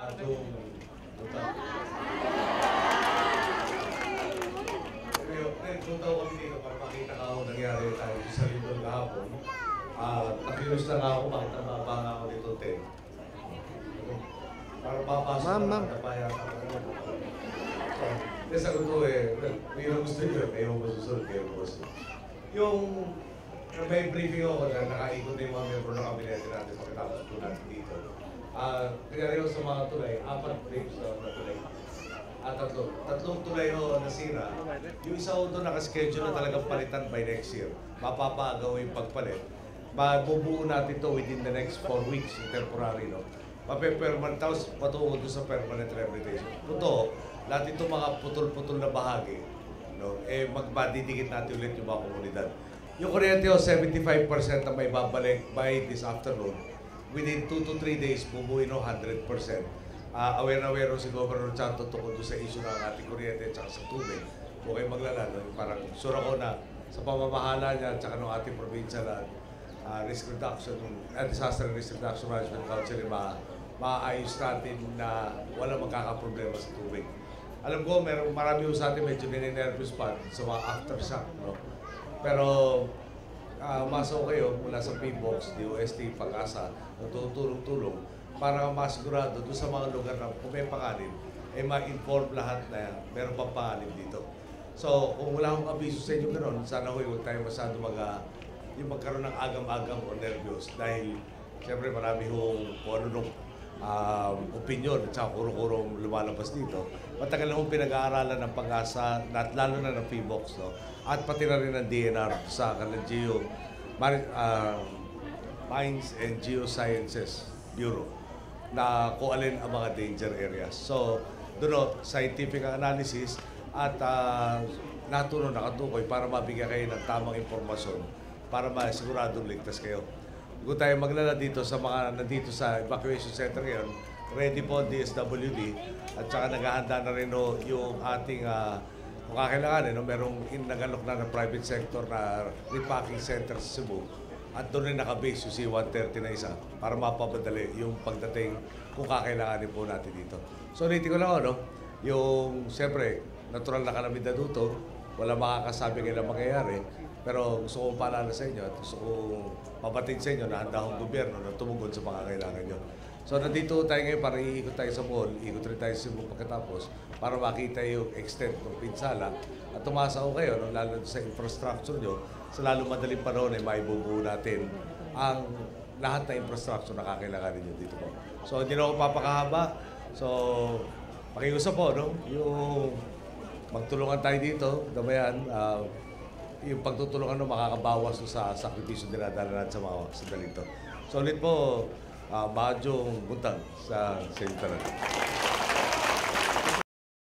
Atong utang. Pero, nagpunta ko kami dito para makita ka ako nangyari tayo sa lindol kahapon. Ah, nakilos na nga ako, bakit nababa nga ako dito, Ted. Para papasok Ma'am, na ma'am. napaya ka ako. So, Hindi sagot ko eh, may gusto nyo, kayo mo susunod, gusto. Yung may briefing ako na nakaikot na yung mga membro ng kabinete natin pagkatapos po natin dito. Ah, uh, ko sa mga tulay, apat briefs na, na tulay. At tatlo. Tatlong tulay ho nasira. Yung isa ho doon nakaschedule na talagang palitan by next year. Mapapagawa yung pagpalit. Mabubuo natin to within the next 4 weeks, temporary, no? Mape-permanent, tapos patungo doon sa permanent rehabilitation. Totoo, lahat itong mga putol-putol na bahagi, no? Eh, magmadidikit natin ulit yung mga komunidad. Yung kuryente ho, 75% na may babalik by this afternoon. Within 2 to 3 days, bubuin ho 100%. Ah, aware na aware ho si Governor Chanto tungkol sa issue ng ating kuryente at sa tubig. Huwag kayong maglala. No? Parang sure ako na sa pamamahala niya at saka ng ating probinsya na ah, risk reduction, uh, disaster risk reduction management council eh, ma maayos natin na wala magkakaproblema sa tubig. Alam ko, meron marami sa atin medyo nininervous pa sa mga aftershock, no? Pero uh, maso kayo mula sa PBOX, DOST, Pag-asa, tutulong-tulong para masigurado doon sa mga lugar na kung may panganib, ay ma-inform lahat na meron pang panganib dito. So, kung wala akong abiso sa inyo gano'n, sana ho huwag tayo masyado mag, ah, yung magkaroon ng agam-agam o nervyos dahil siyempre marami hong kung ano nung um, opinion at saka kuro-kurong lumalabas dito. Matagal na hong pinag-aaralan ng pag-asa, at lalo na ng PBOX, no? at pati na rin ng DNR sa kanilang Geo, ah, Mines and Geosciences Bureau na kung alin ang mga danger areas. So, doon scientific analysis at uh, natuno nakatukoy para mabigyan kayo ng tamang impormasyon para masiguradong ligtas kayo. Kung tayo maglala dito sa mga nandito sa evacuation center ngayon, ready po ang DSWD at saka naghahanda na rin ho yung ating uh, kung kakailanganin, no, merong in, nagalok na ng private sector na repacking center sa Cebu. At doon rin nakabase yung C-130 na isa para mapapadali yung pagdating kung kakailanganin po natin dito. So, ulitin ko lang ano, yung siyempre, natural na kalamidad dito, wala makakasabi kailan mangyayari, pero gusto kong paalala sa inyo at gusto kong mabatid sa inyo na handa akong gobyerno na tumugon sa mga kailangan nyo. So nandito tayo ngayon para iikot tayo sa mall, ikot rin tayo sa Cebu pagkatapos para makita yung extent ng pinsala at tumasa ko kayo, no, lalo sa infrastructure nyo, sa lalo madaling panahon ay maibubuo natin ang lahat na infrastructure na kakailanganin nyo dito po. So hindi na ako papakahaba. So pakiusap po, no? Yung magtulungan tayo dito, damayan, ah, yung pagtutulungan no, makakabawas no, sa sakripisyo dinadala natin sa mga sandali ito. So ulit po, uh, Madyong Buntag sa Sentoran.